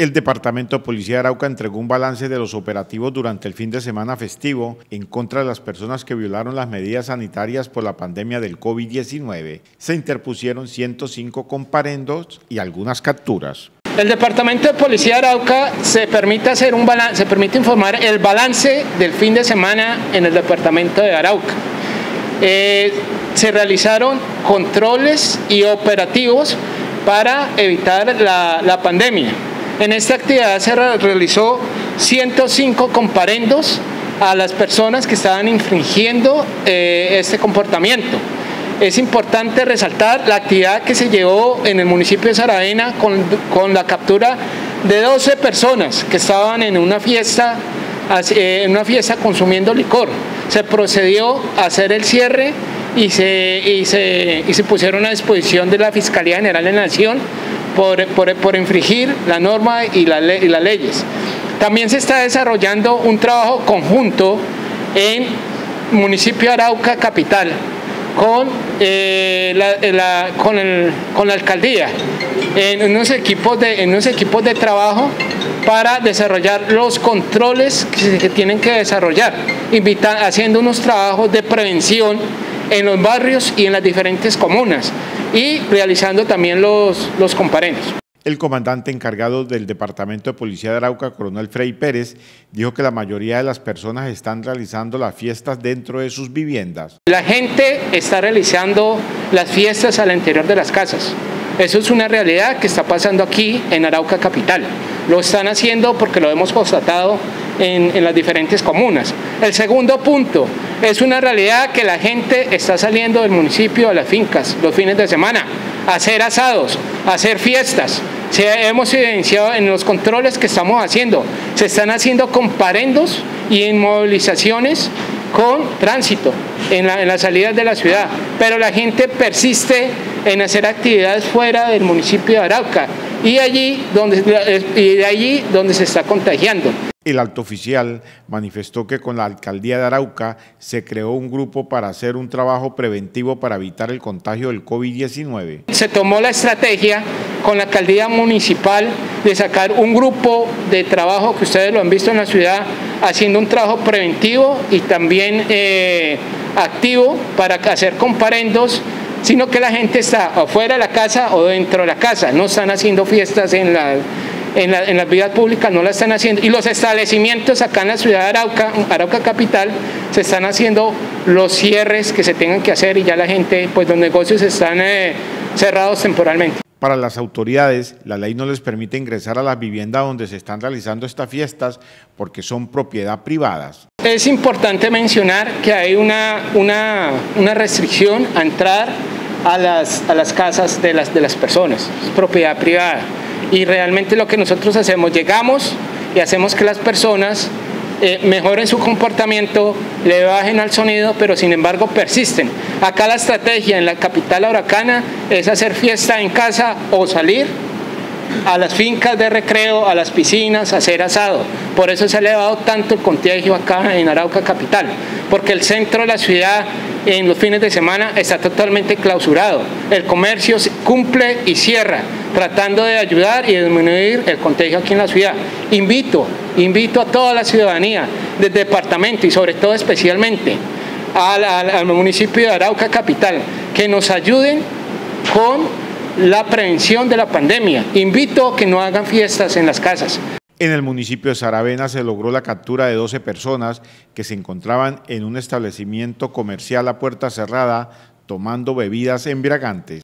El Departamento de Policía de Arauca entregó un balance de los operativos durante el fin de semana festivo en contra de las personas que violaron las medidas sanitarias por la pandemia del COVID-19. Se interpusieron 105 comparendos y algunas capturas. El Departamento de Policía de Arauca se permite, hacer un se permite informar el balance del fin de semana en el Departamento de Arauca. Eh, se realizaron controles y operativos para evitar la pandemia. En esta actividad se realizó 105 comparendos a las personas que estaban infringiendo eh, este comportamiento. Es importante resaltar la actividad que se llevó en el municipio de Saravena con, la captura de 12 personas que estaban en una fiesta eh, en una fiesta consumiendo licor. Se procedió a hacer el cierre y se pusieron a disposición de la Fiscalía General de la Nación por, infringir la norma y, la y las leyes. También se está desarrollando un trabajo conjunto en municipio de Arauca Capital con, eh, la, con, el, con, la alcaldía en unos, equipos de, en unos equipos de trabajo para desarrollar los controles que tienen que desarrollar, haciendo unos trabajos de prevención en los barrios y en las diferentes comunas y realizando también los, los comparendos. El comandante encargado del Departamento de Policía de Arauca, coronel Frey Pérez, dijo que la mayoría de las personas están realizando las fiestas dentro de sus viviendas. La gente está realizando las fiestas al interior de las casas. Eso es una realidad que está pasando aquí en Arauca Capital. Lo están haciendo porque lo hemos constatado en, en las diferentes comunas. El segundo punto, es una realidad que la gente está saliendo del municipio a las fincas los fines de semana a hacer asados, a hacer fiestas. Hemos evidenciado en los controles que estamos haciendo. Se están haciendo comparendos y inmovilizaciones con tránsito en las salidas de la ciudad, pero la gente persiste en hacer actividades fuera del municipio de Arauca y allí donde, y de allí donde se está contagiando. El alto oficial manifestó que con la alcaldía de Arauca se creó un grupo para hacer un trabajo preventivo para evitar el contagio del COVID-19. Se tomó la estrategia con la alcaldía municipal de sacar un grupo de trabajo que ustedes lo han visto en la ciudad, haciendo un trabajo preventivo y también eh, activo para hacer comparendos sino que la gente está afuera de la casa o dentro de la casa, no están haciendo fiestas en la en, la, en, las vías públicas no la están haciendo. Y los establecimientos acá en la ciudad de Arauca, Arauca Capital, se están haciendo los cierres que se tengan que hacer y ya la gente, pues los negocios están eh, cerrados temporalmente. Para las autoridades, la ley no les permite ingresar a las viviendas donde se están realizando estas fiestas porque son propiedad privadas. Es importante mencionar que hay una, una, una restricción a entrar a las, a las casas de las, de las personas, es propiedad privada y realmente lo que nosotros hacemos, llegamos y hacemos que las personas eh, mejoren su comportamiento, le bajen al sonido, pero sin embargo persisten. Acá la estrategia en la capital huracana es hacer fiesta en casa o salir a las fincas de recreo, a las piscinas, a hacer asado. Por eso se ha elevado tanto el contagio acá en Arauca Capital, porque el centro de la ciudad en los fines de semana está totalmente clausurado. El comercio cumple y cierra, tratando de ayudar y disminuir el contagio aquí en la ciudad. Invito, invito a toda la ciudadanía del departamento y sobre todo especialmente al, municipio de Arauca Capital, que nos ayuden con la prevención de la pandemia. Invito a que no hagan fiestas en las casas. En el municipio de Saravena se logró la captura de 12 personas que se encontraban en un establecimiento comercial a puerta cerrada tomando bebidas embriagantes.